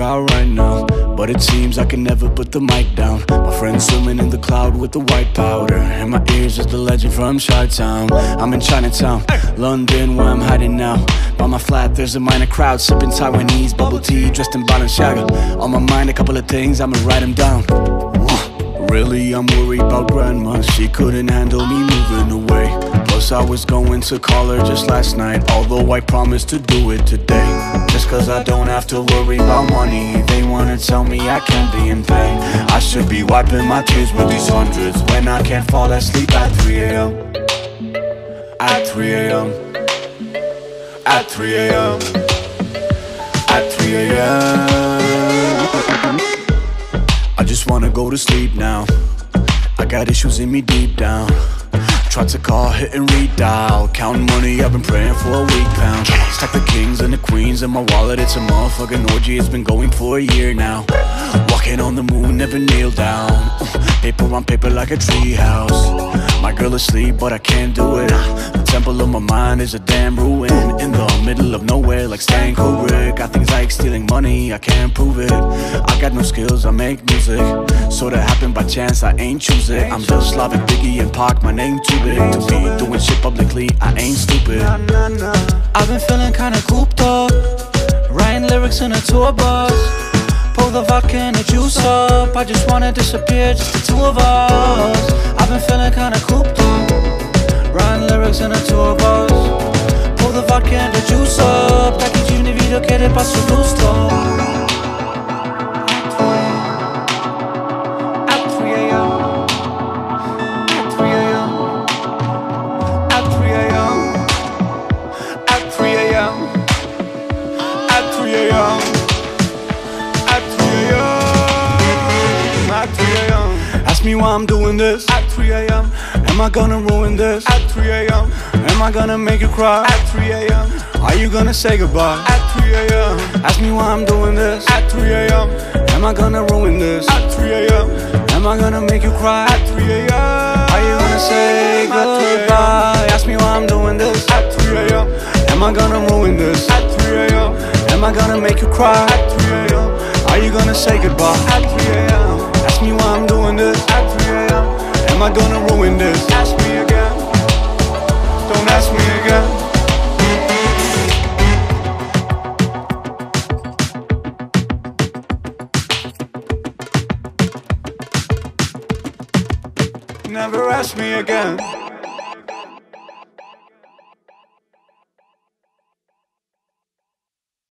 out right now But it seems I can never put the mic down. My friends swimming in the cloud with the white powder And my ears is the legend from Chi-Town. I'm in Chinatown, London where I'm hiding now. By my flat there's a minor crowd Sipping Taiwanese bubble tea dressed in Balenciaga. On my mind a couple of things, I'ma write them down. Really, I'm worried about grandma. She couldn't handle me moving away I was going to call her just last night. Although I promised to do it today. Just cause I don't have to worry about money. They wanna tell me I can't be in pain. I should be wiping my tears with these hundreds. When I can't fall asleep at 3am At 3am At 3am At 3am I just wanna go to sleep now. I got issues in me deep down Tried to call, hit and redial. Counting money, I've been praying for a week pound. Stack the kings and the queens in my wallet. It's a motherfucking orgy, it's been going for a year now. Walking on the moon, never kneel down. Paper on paper like a treehouse. My girl asleep, but I can't do it temple of my mind is a damn ruin. In the middle of nowhere like Stan Kubrick. Got things like stealing money, I can't prove it. I got no skills, I make music. Sorta happened by chance, I ain't choose it. I'm just loving Biggie and Pac, my name too big To be doing shit publicly, I ain't stupid. I've been feeling kinda cooped up. Writing lyrics in a tour bus. Pull the vodka and the juice up. I just wanna disappear, just the two of us. I've been feeling kinda cooped up passo gusto At 3 a.m. At 3 a.m. At 3 a.m. At 3 a.m. At 3 a.m. At 3 a.m. At 3 a.m. Ask me why I'm doing this At 3 a.m. Am I gonna ruin this? At 3 a.m. Am I gonna make you cry? At 3 a.m. Are you gonna say goodbye? At 3 a.m. Ask me why I'm doing this At 3 a.m. Am I gonna ruin this? At 3 a.m. Am I gonna make you cry? At 3 a.m. Are you gonna say At 3 a.m. goodbye? Ask me why I'm doing this At 3 a.m. Am I gonna ruin this? At 3 a.m. Am I gonna make you cry? At 3 a.m. Are you gonna say goodbye? At 3 a.m. Never ask me again.